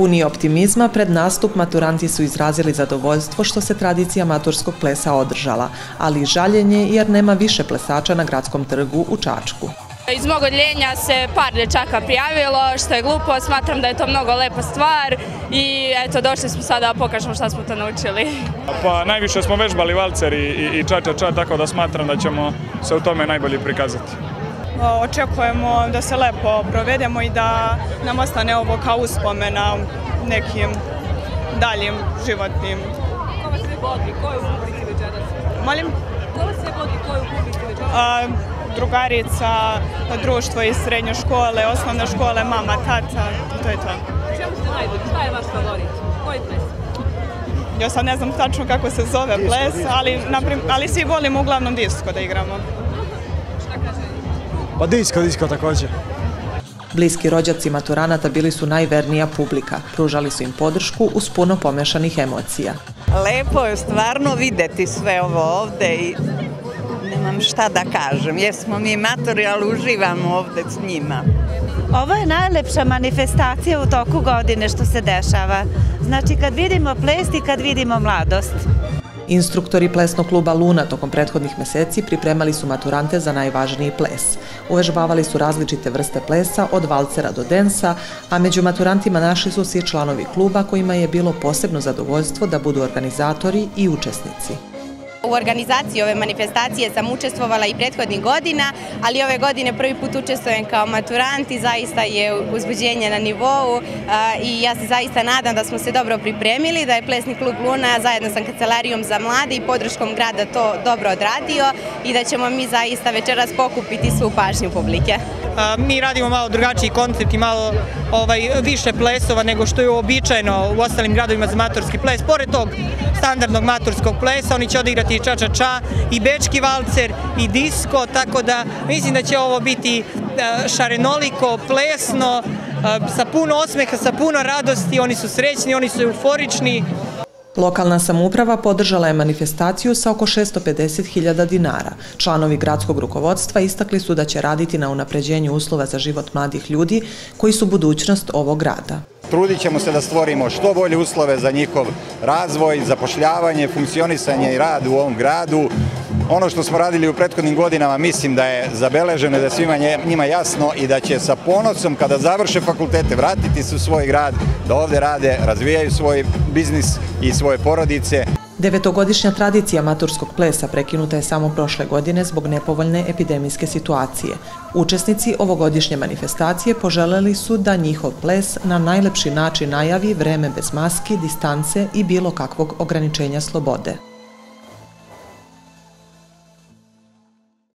Puni optimizma, pred nastup maturanti su izrazili zadovoljstvo što se tradicija maturskog plesa održala, ali i žaljenje jer nema više plesača na gradskom trgu u Čačku. Iz mog odljenja se par dječaka prijavilo, što je glupo, smatram da je to mnogo lepa stvar i eto, došli smo sada da pokažemo šta smo to naučili. Pa najviše smo vežbali valcer i, i, ča, ča, tako da smatram da ćemo se u tome najbolje prikazati. Očekujemo da se lepo provedemo i da nam ostane ovo kao uspomena nekim daljim životnim. Ko vas se vodi? Ko je u publici večeras? Molim? Ko vas se vodi? Ko je u publici večeras? drugarica, društvo iz srednje škole, osnovne škole, mama, tata, to je to. Čemu ste najbolji? Šta je vaš favorit? Koji ples? Ja sad ne znam tačno kako se zove ples, ali, ali svi volimo uglavnom disko da igramo. Šta kaže? Pa disko, disko također. Bliski rođaci maturanata bili su najvernija publika. Pružali su im podršku uz puno pomešanih emocija. Lepo je stvarno videti sve ovo ovde i nemam šta da kažem. Jesmo mi matori, ali uživamo ovde s njima. Ovo je najlepša manifestacija u toku godine što se dešava. Znači kad vidimo ples i kad vidimo mladost. Instruktori plesnog kluba Luna tokom prethodnih meseci pripremali su maturante za najvažniji ples. Uvežbavali su različite vrste plesa od valcera do densa, a među maturantima našli su se i članovi kluba kojima je bilo posebno zadovoljstvo da budu organizatori i učesnici. U organizaciji ove manifestacije sam učestvovala i prethodnih godina, ali ove godine prvi put učestvujem kao maturant i zaista je uzbuđenje na nivou i ja se zaista nadam da smo se dobro pripremili, da je Plesni klub Luna zajedno sa Kancelarijom za mlade i podrškom grada to dobro odradio i da ćemo mi zaista večeras pokupiti svu pažnju publike. Mi radimo malo drugačiji koncept i malo ovaj, više plesova nego što je uobičajeno u ostalim gradovima za maturski ples. Pored tog standardnog maturskog plesa, oni će odigrati i ča-ča-ča, i bečki valcer, i disko, tako da mislim da će ovo biti e, šarenoliko, plesno, e, sa puno osmeha, sa puno radosti, oni su srećni, oni su euforični. Lokalna samouprava podržala je manifestaciju sa oko 650.000 dinara. Članovi gradskog rukovodstva istakli su da će raditi na unapređenju uslova za život mladih ljudi koji su budućnost ovog grada. Trudit ćemo se da stvorimo što bolje uslove za njihov razvoj, zapošljavanje, funkcionisanje i rad u ovom gradu. Ono što smo radili u prethodnim godinama mislim da je zabeleženo da je svima njima jasno i da će sa ponosom kada završe fakultete vratiti se u svoj grad, da ovde rade, razvijaju svoj biznis i svoje porodice. Devetogodišnja tradicija maturskog plesa prekinuta je samo prošle godine zbog nepovoljne epidemijske situacije. Učesnici ovogodišnje manifestacije poželjeli su da njihov ples na najlepši način najavi vreme bez maski, distance i bilo kakvog ograničenja slobode.